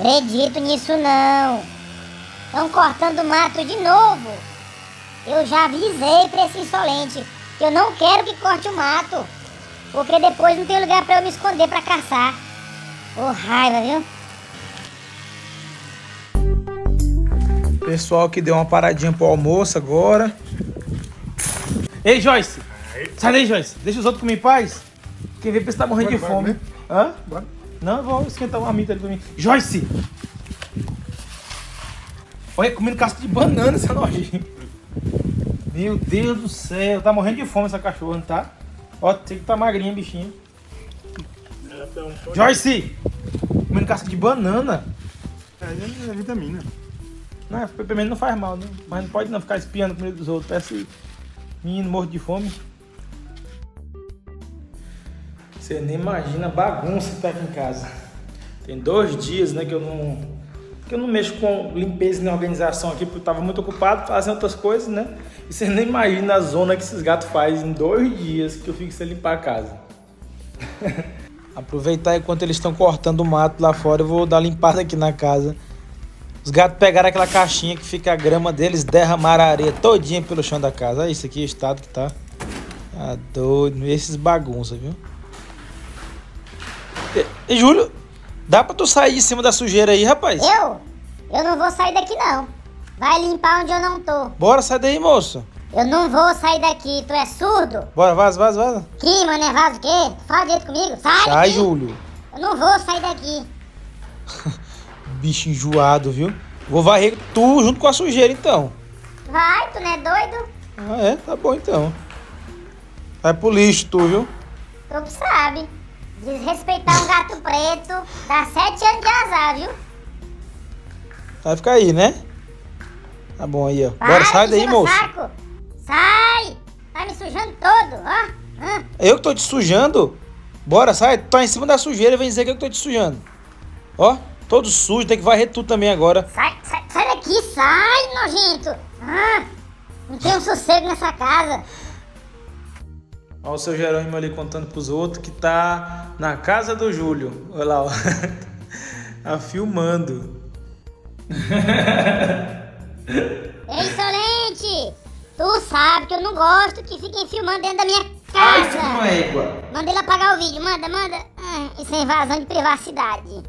Acredito nisso não. Estão cortando mato de novo. Eu já avisei pra esse insolente que eu não quero que corte o mato. Porque depois não tem lugar pra eu me esconder pra caçar. Ô raiva, viu? Pessoal que deu uma paradinha pro almoço agora. Ei, Joyce! Sai daí, Joyce. Deixa os outros comer em paz. Quem vê pensa que tá morrendo de Bora, fome. bora, Hã? Bora. Não, eu vou esquentar uma mita ali pra mim. Joyce! Olha, comendo casca de banana essa nojinha. Meu Deus do céu. Tá morrendo de fome essa cachorra, não tá? Ó, sei que tá magrinha, bichinha. Joyce! Comendo casca de banana. É, é vitamina. Não, pelo menos não faz mal, né? Mas não pode não ficar espiando comida dos outros. Parece menino morto de fome. Você nem imagina a bagunça que tá aqui em casa. Tem dois dias, né, que eu não. que eu não mexo com limpeza e organização aqui, porque eu tava muito ocupado fazendo outras coisas, né? E você nem imagina a zona que esses gatos fazem em dois dias que eu fico sem limpar a casa. Aproveitar enquanto eles estão cortando o mato lá fora, eu vou dar limpada aqui na casa. Os gatos pegaram aquela caixinha que fica a grama deles, derramaram a areia todinha pelo chão da casa. Olha isso aqui, o estado que tá. Tá doido. Esses bagunça, viu? E, Júlio, dá pra tu sair de cima da sujeira aí, rapaz? Eu? Eu não vou sair daqui não. Vai limpar onde eu não tô. Bora, sai daí, moço. Eu não vou sair daqui. Tu é surdo? Bora, vaza, vaza, vaza. Que, mano, é vaso o quê? Fala direito comigo. Sai Sai, daqui. Júlio. Eu não vou sair daqui. Bicho enjoado, viu? Vou varrer tu junto com a sujeira, então. Vai, tu não é doido? Ah, é? Tá bom, então. Vai pro lixo, tu, viu? Tu sabe. Desrespeitar um gato preto dá sete anos de azar, viu? Vai ficar aí, né? Tá bom aí, ó. Vai, Bora, sai daí, moço. saco. Sai! Tá me sujando todo, ó. Hã? Eu que tô te sujando? Bora, sai. Tá em cima da sujeira vem dizer que eu que tô te sujando. Ó, todo sujo, tem que varrer tudo também agora. Sai, sai, sai daqui, sai, nojento! Ah, não tem um sossego nessa casa. Ó o seu Jerônimo ali contando pros outros que tá na casa do Júlio. Olha lá, ó. tá filmando. Ei, Solente! Tu sabe que eu não gosto que fiquem filmando dentro da minha Ai, casa. filho de uma égua. Manda ele apagar o vídeo, manda, manda. Ah, isso é invasão de privacidade.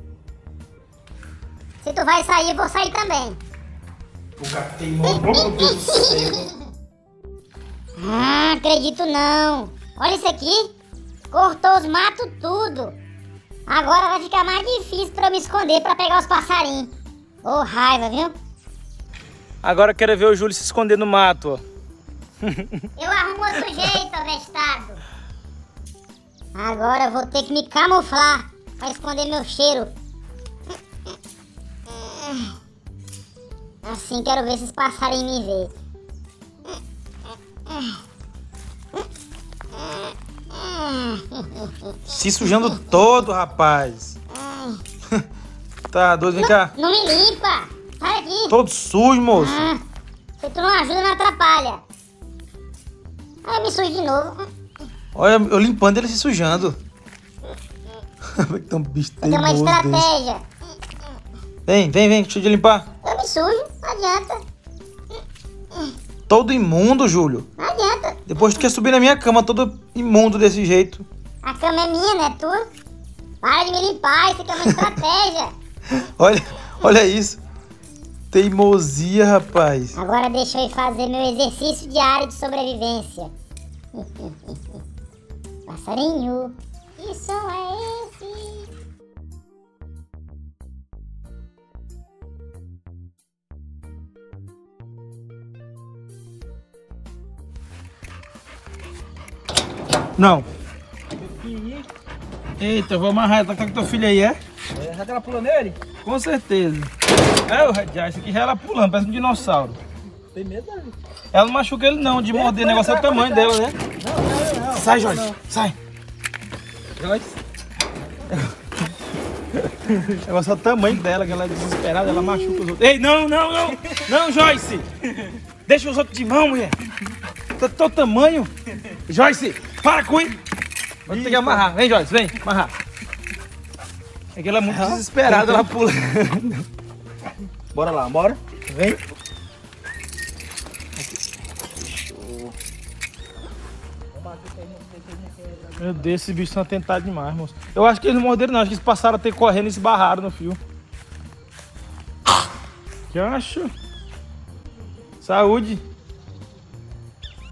Se tu vai sair, eu vou sair também. O gato teimoso. Meu Deus do céu. Ah, acredito não. Olha isso aqui. Cortou os matos tudo. Agora vai ficar mais difícil pra eu me esconder pra pegar os passarinhos. Ô, raiva, viu? Agora eu quero ver o Júlio se esconder no mato, ó. Eu arrumo outro jeito, avestado. Agora eu vou ter que me camuflar pra esconder meu cheiro. Assim quero ver se esses passarinhos me vê. Se sujando todo, rapaz. tá doido, vem cá. Não me limpa! Sai daqui! Todo sujo, moço. Ah, se tu não ajuda, não atrapalha. Aí eu me sujo de novo. Olha, eu limpando ele se sujando. Tem um bicho Tem uma teimoso desse. estratégia. Vem, vem, vem, deixa eu te limpar. Eu me sujo, não adianta. Todo imundo, Júlio. Não adianta. Depois tu quer subir na minha cama todo imundo desse jeito. A cama é minha, né, tu? Para de me limpar, isso aqui é uma estratégia. Olha, olha isso. Teimosia, rapaz. Agora deixa eu ir fazer meu exercício diário de sobrevivência. Passarinho, que som é esse? Não. Eita, eu vou amarrar. Tá com teu filho aí, é? É, já que ela pula nele? Com certeza. É, o já, esse aqui já ela pulando, parece um dinossauro. Tem medo, né? Ela não machuca ele não, de morder, o negócio é o tamanho dela, né? Não, não, não. Sai, Jorge, sai. Joyce. O negócio é o tamanho dela, que ela é desesperada, ela machuca os outros. Ei, não, não, não! Não, Joyce! Deixa os outros de mão, mulher! Tá teu tamanho! Joyce, para com isso! Vou ter que amarrar. Vem, Joyce, vem, amarrar. É que ela é muito desesperada, ela pula. Bora lá, bora. Vem. Meu Deus, esses bichos são atentados demais, moço. Eu acho que eles não morderam, não. Acho que eles passaram a ter correndo e se barraram no fio. Que acho? Saúde.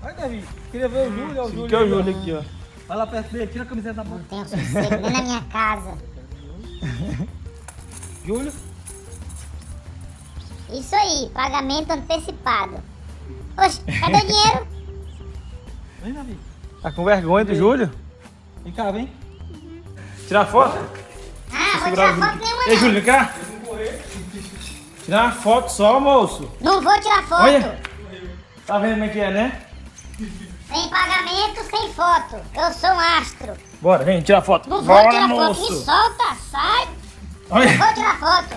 Vai, Davi. Queria ver o Júlio, ó, o Júlio. Que é o Júlio aqui, ó. Vai lá perto dele, tira a camiseta da mão. Não tenho sossego nem na minha casa. Júlio. Isso aí, pagamento antecipado. Oxe, cadê o dinheiro? Vem, Davi. Tá com vergonha do Júlio? Vem cá, vem. Tirar foto? Ah, vou tirar foto nenhuma Ei. Júlio, vem cá. Tirar uma foto só, moço. Não vou tirar foto. Olha. Tá vendo como é que é, né? Sem pagamento, sem foto. Eu sou um astro. Bora, vem, tirar foto. Não vou Bora, tirar moço. foto. Me solta, sai. Olha. Vou tirar foto.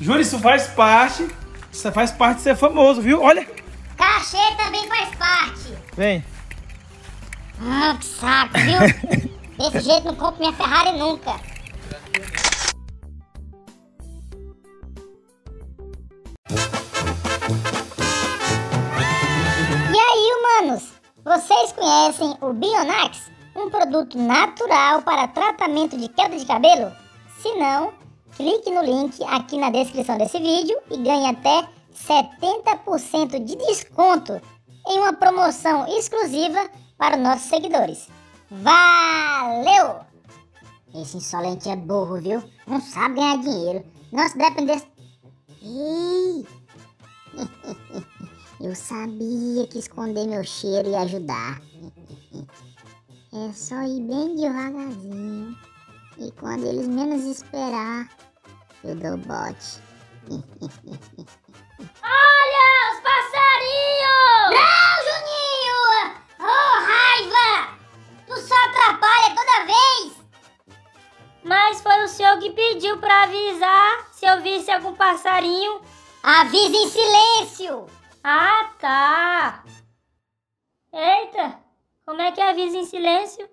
Júlio, isso faz parte. Isso faz parte de ser famoso, viu? Olha. Cachê também faz parte. Vem. Ah, que saco, viu? Desse jeito não compro minha Ferrari nunca. Vocês conhecem o Bionax? Um produto natural para tratamento de queda de cabelo? Se não, clique no link aqui na descrição desse vídeo e ganhe até 70% de desconto em uma promoção exclusiva para os nossos seguidores. Valeu! Esse insolente é burro, viu? Não sabe ganhar dinheiro. Não se dependesse. Ih! Eu sabia que esconder meu cheiro ia ajudar. É só ir bem devagarzinho. E quando eles menos esperar, eu dou bote. Olha, os passarinhos! Não, Juninho! Oh, raiva! Tu só atrapalha toda vez! Mas foi o senhor que pediu pra avisar se eu visse algum passarinho. Avisa em silêncio! Ah, tá. Eita, como é que avisa em silêncio?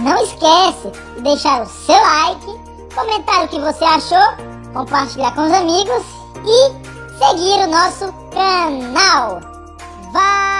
Não esquece de deixar o seu like, comentar o que você achou, compartilhar com os amigos e seguir o nosso canal. Valeu!